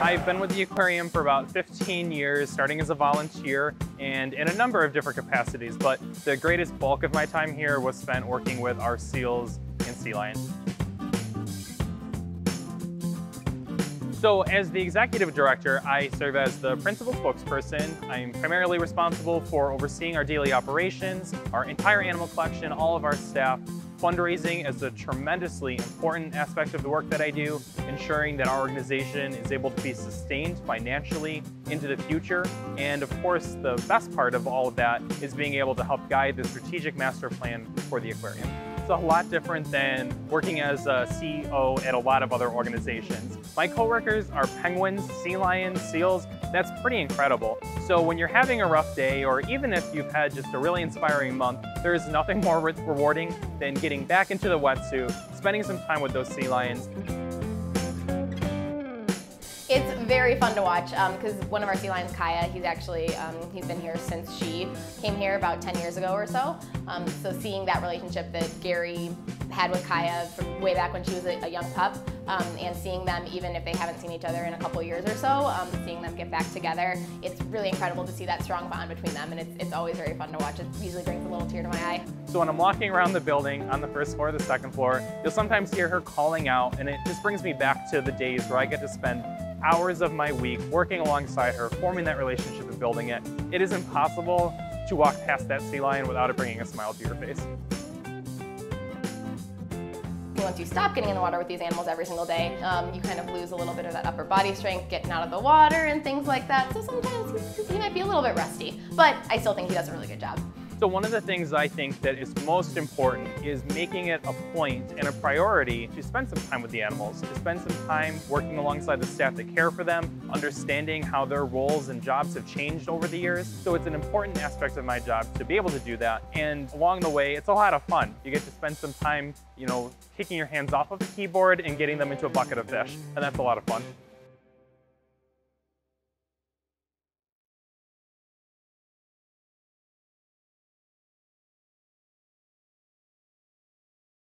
I've been with the aquarium for about 15 years, starting as a volunteer and in a number of different capacities, but the greatest bulk of my time here was spent working with our seals and sea lions. So as the executive director, I serve as the principal spokesperson. I'm primarily responsible for overseeing our daily operations, our entire animal collection, all of our staff. Fundraising is a tremendously important aspect of the work that I do, ensuring that our organization is able to be sustained financially into the future. And of course, the best part of all of that is being able to help guide the strategic master plan for the aquarium. A lot different than working as a CEO at a lot of other organizations. My coworkers are penguins, sea lions, seals. That's pretty incredible. So when you're having a rough day, or even if you've had just a really inspiring month, there is nothing more rewarding than getting back into the wetsuit, spending some time with those sea lions, very fun to watch because um, one of our sea lions, Kaya, he's actually, um, he's been here since she came here about 10 years ago or so. Um, so seeing that relationship that Gary had with Kaya from way back when she was a, a young pup um, and seeing them even if they haven't seen each other in a couple years or so, um, seeing them get back together, it's really incredible to see that strong bond between them and it's, it's always very fun to watch. It usually brings a little tear to my eye. So when I'm walking around the building on the first floor or the second floor, you'll sometimes hear her calling out and it just brings me back to the days where I get to spend hours of my week working alongside her, forming that relationship and building it. It is impossible to walk past that sea lion without it bringing a smile to your face. Once you stop getting in the water with these animals every single day, um, you kind of lose a little bit of that upper body strength, getting out of the water and things like that. So sometimes he might be a little bit rusty, but I still think he does a really good job. So one of the things I think that is most important is making it a point and a priority to spend some time with the animals, to spend some time working alongside the staff that care for them, understanding how their roles and jobs have changed over the years. So it's an important aspect of my job to be able to do that. And along the way, it's a lot of fun. You get to spend some time, you know, taking your hands off of the keyboard and getting them into a bucket of fish. And that's a lot of fun.